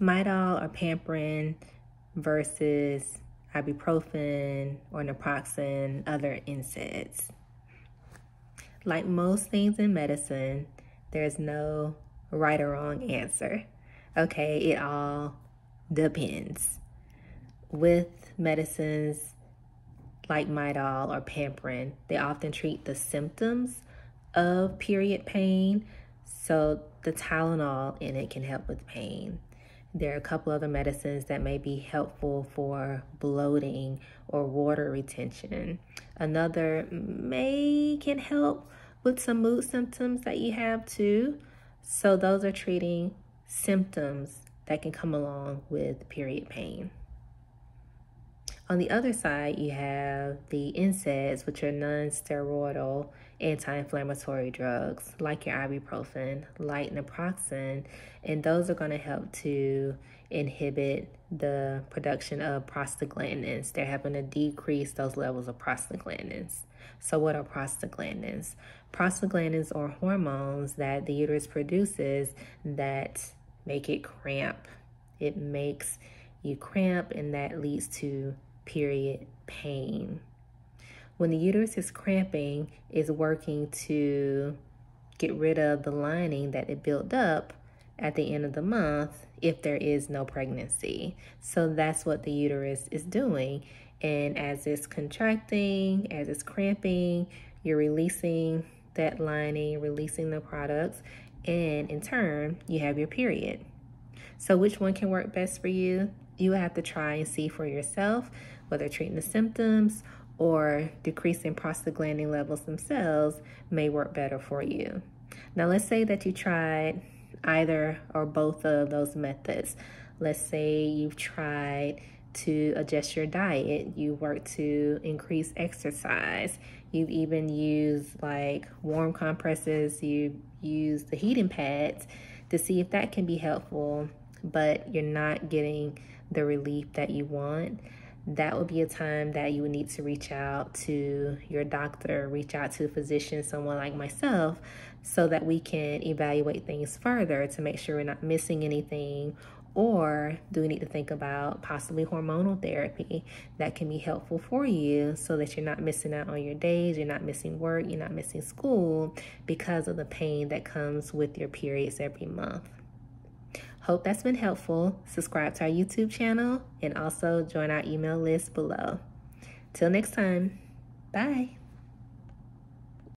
Midol or Pamprin versus ibuprofen or naproxen, other NSAIDs. Like most things in medicine, there's no right or wrong answer. Okay, it all depends. With medicines like Midol or Pamprin, they often treat the symptoms of period pain. So the Tylenol in it can help with pain. There are a couple other medicines that may be helpful for bloating or water retention. Another may can help with some mood symptoms that you have too. So those are treating symptoms that can come along with period pain. On the other side, you have the NSAIDs, which are non-steroidal anti-inflammatory drugs like your ibuprofen, like naproxen, and those are going to help to inhibit the production of prostaglandins. They're having to decrease those levels of prostaglandins. So what are prostaglandins? Prostaglandins are hormones that the uterus produces that make it cramp. It makes you cramp and that leads to period pain. When the uterus is cramping, is working to get rid of the lining that it built up at the end of the month if there is no pregnancy. So that's what the uterus is doing. And as it's contracting, as it's cramping, you're releasing that lining, releasing the products, and in turn, you have your period. So which one can work best for you? You have to try and see for yourself whether treating the symptoms or decreasing prostaglandin levels themselves may work better for you. Now, let's say that you tried either or both of those methods. Let's say you've tried to adjust your diet, you work to increase exercise, you've even used like warm compresses, you use the heating pads to see if that can be helpful, but you're not getting the relief that you want that would be a time that you would need to reach out to your doctor, reach out to a physician, someone like myself, so that we can evaluate things further to make sure we're not missing anything. Or do we need to think about possibly hormonal therapy that can be helpful for you so that you're not missing out on your days, you're not missing work, you're not missing school because of the pain that comes with your periods every month. Hope that's been helpful. Subscribe to our YouTube channel and also join our email list below. Till next time, bye.